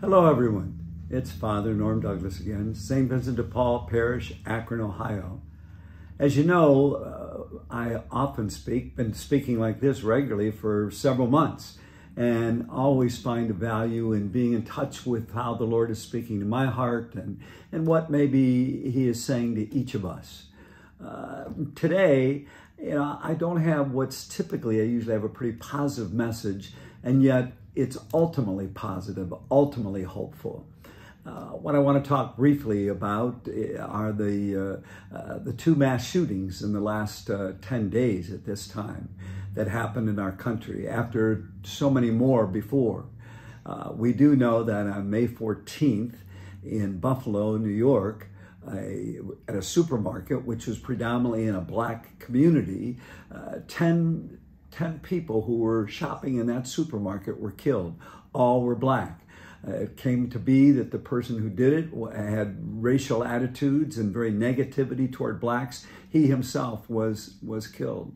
Hello, everyone. It's Father Norm Douglas again, St. Vincent de Paul Parish, Akron, Ohio. As you know, uh, I often speak, been speaking like this regularly for several months, and always find a value in being in touch with how the Lord is speaking to my heart and, and what maybe He is saying to each of us. Uh, today, you know, I don't have what's typically, I usually have a pretty positive message, and yet it's ultimately positive, ultimately hopeful. Uh, what I want to talk briefly about eh, are the uh, uh, the two mass shootings in the last uh, 10 days at this time that happened in our country after so many more before. Uh, we do know that on May 14th in Buffalo, New York, a, at a supermarket, which was predominantly in a black community, uh, 10 10 people who were shopping in that supermarket were killed. All were black. Uh, it came to be that the person who did it had racial attitudes and very negativity toward blacks. He himself was, was killed.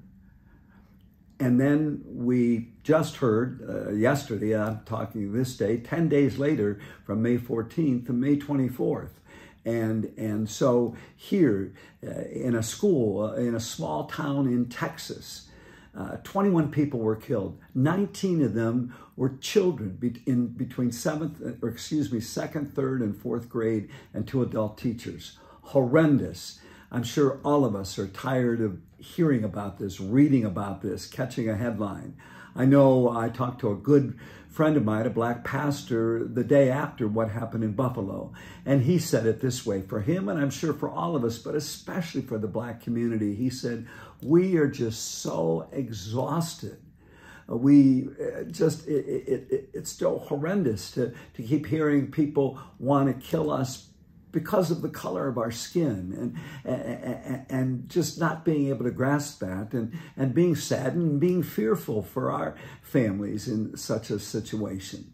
And then we just heard uh, yesterday, I'm talking this day, 10 days later from May 14th to May 24th. And, and so here uh, in a school, uh, in a small town in Texas, uh, 21 people were killed. 19 of them were children in between seventh, or excuse me, second, third, and fourth grade, and two adult teachers. Horrendous. I'm sure all of us are tired of hearing about this, reading about this, catching a headline. I know I talked to a good friend of mine, a black pastor, the day after what happened in Buffalo. And he said it this way for him, and I'm sure for all of us, but especially for the black community. He said, We are just so exhausted. We uh, just, it, it, it, it's still horrendous to, to keep hearing people want to kill us because of the color of our skin and, and, and, just not being able to grasp that and, and being saddened and being fearful for our families in such a situation.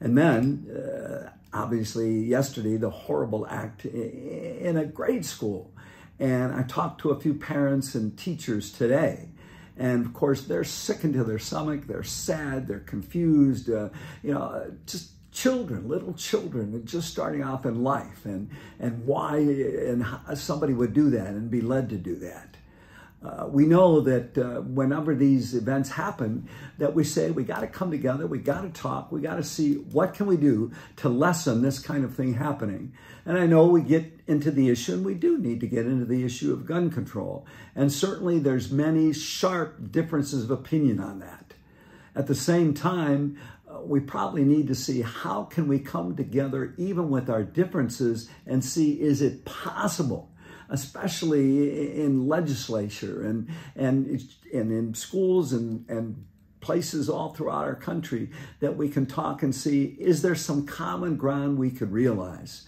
And then, uh, obviously, yesterday, the horrible act in a grade school. And I talked to a few parents and teachers today. And of course, they're sickened to their stomach. They're sad. They're confused. Uh, you know, just children, little children, just starting off in life, and and why and somebody would do that and be led to do that. Uh, we know that uh, whenever these events happen, that we say we got to come together, we got to talk, we got to see what can we do to lessen this kind of thing happening. And I know we get into the issue, and we do need to get into the issue of gun control. And certainly, there's many sharp differences of opinion on that. At the same time, we probably need to see how can we come together even with our differences and see is it possible especially in legislature and and and in schools and and places all throughout our country that we can talk and see is there some common ground we could realize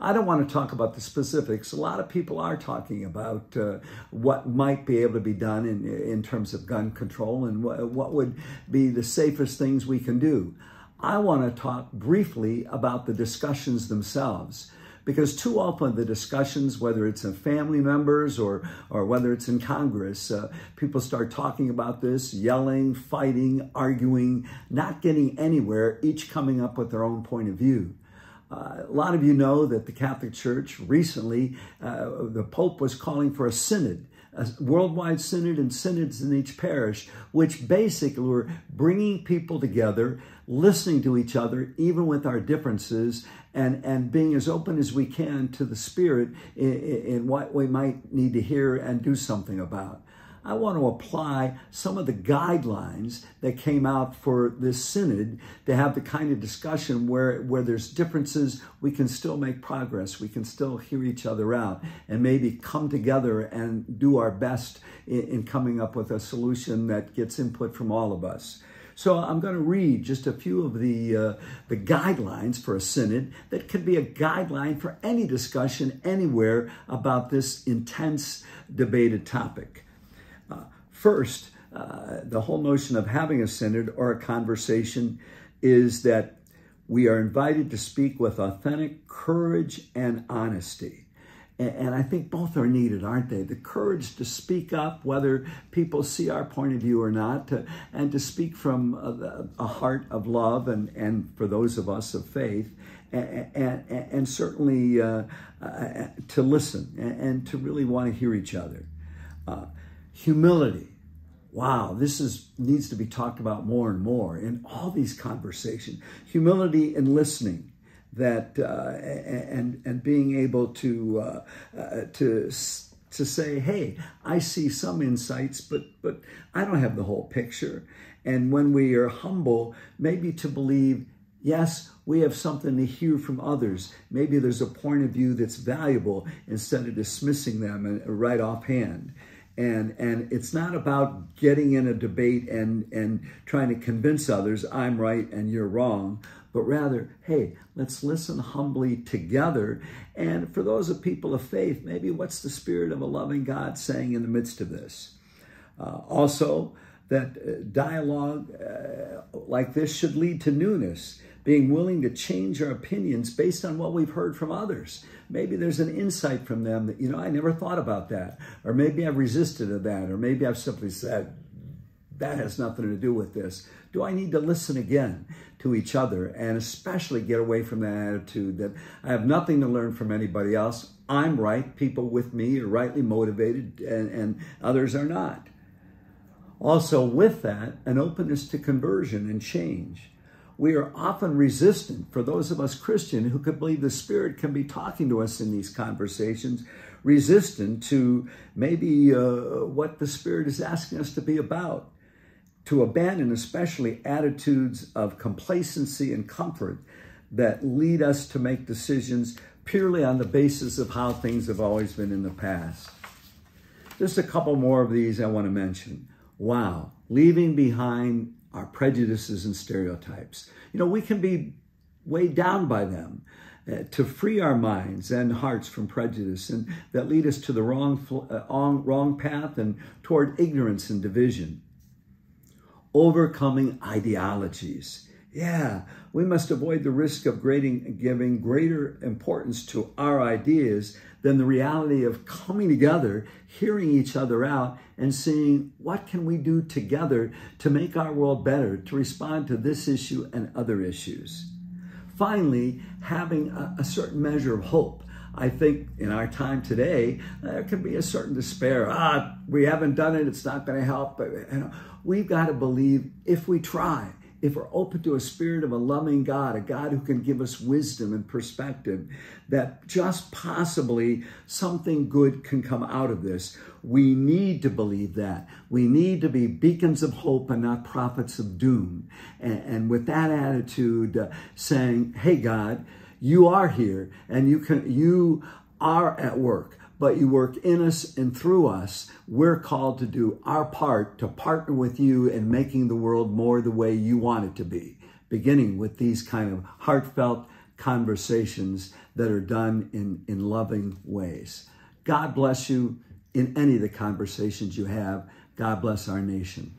I don't want to talk about the specifics. A lot of people are talking about uh, what might be able to be done in, in terms of gun control and wh what would be the safest things we can do. I want to talk briefly about the discussions themselves because too often the discussions, whether it's in family members or, or whether it's in Congress, uh, people start talking about this, yelling, fighting, arguing, not getting anywhere, each coming up with their own point of view. Uh, a lot of you know that the Catholic Church recently, uh, the Pope was calling for a synod, a worldwide synod and synods in each parish, which basically were bringing people together, listening to each other, even with our differences, and, and being as open as we can to the Spirit in, in what we might need to hear and do something about. I want to apply some of the guidelines that came out for this synod to have the kind of discussion where, where there's differences, we can still make progress. We can still hear each other out and maybe come together and do our best in, in coming up with a solution that gets input from all of us. So I'm going to read just a few of the, uh, the guidelines for a synod that could be a guideline for any discussion anywhere about this intense debated topic. Uh, first, uh, the whole notion of having a synod or a conversation is that we are invited to speak with authentic courage and honesty. And I think both are needed, aren't they? The courage to speak up, whether people see our point of view or not, to, and to speak from a, a, heart of love and, and for those of us of faith, and, and, and certainly uh, uh, to listen and, and, to really want to hear each other. Uh, humility. Wow, this is needs to be talked about more and more in all these conversations. Humility and listening that uh, and and being able to uh, uh, to to say, hey, I see some insights, but but I don't have the whole picture. And when we are humble, maybe to believe, yes, we have something to hear from others. Maybe there's a point of view that's valuable instead of dismissing them right offhand and and it's not about getting in a debate and and trying to convince others I'm right and you're wrong but rather hey let's listen humbly together. And for those of people of faith maybe what's the spirit of a loving God saying in the midst of this? Uh, also that uh, dialogue uh, like this should lead to newness being willing to change our opinions based on what we've heard from others. Maybe there's an insight from them that, you know, I never thought about that. Or maybe I've resisted to that. Or maybe I've simply said, that has nothing to do with this. Do I need to listen again to each other and especially get away from that attitude that I have nothing to learn from anybody else? I'm right. People with me are rightly motivated and, and others are not. Also, with that, an openness to conversion and change we are often resistant for those of us Christian who could believe the Spirit can be talking to us in these conversations, resistant to maybe uh, what the Spirit is asking us to be about, to abandon especially attitudes of complacency and comfort that lead us to make decisions purely on the basis of how things have always been in the past. Just a couple more of these I want to mention. Wow, leaving behind our prejudices and stereotypes. You know, we can be weighed down by them. Uh, to free our minds and hearts from prejudice and that lead us to the wrong, uh, wrong path and toward ignorance and division. Overcoming ideologies. Yeah, we must avoid the risk of grading, giving greater importance to our ideas than the reality of coming together, hearing each other out, and seeing what can we do together to make our world better, to respond to this issue and other issues. Finally, having a, a certain measure of hope. I think in our time today, there can be a certain despair. Ah, we haven't done it. It's not going to help. But you know, we've got to believe if we try if we're open to a spirit of a loving God, a God who can give us wisdom and perspective, that just possibly something good can come out of this. We need to believe that. We need to be beacons of hope and not prophets of doom. And, and with that attitude, uh, saying, hey, God, you are here and you can, you are at work but you work in us and through us. We're called to do our part to partner with you in making the world more the way you want it to be, beginning with these kind of heartfelt conversations that are done in, in loving ways. God bless you in any of the conversations you have. God bless our nation.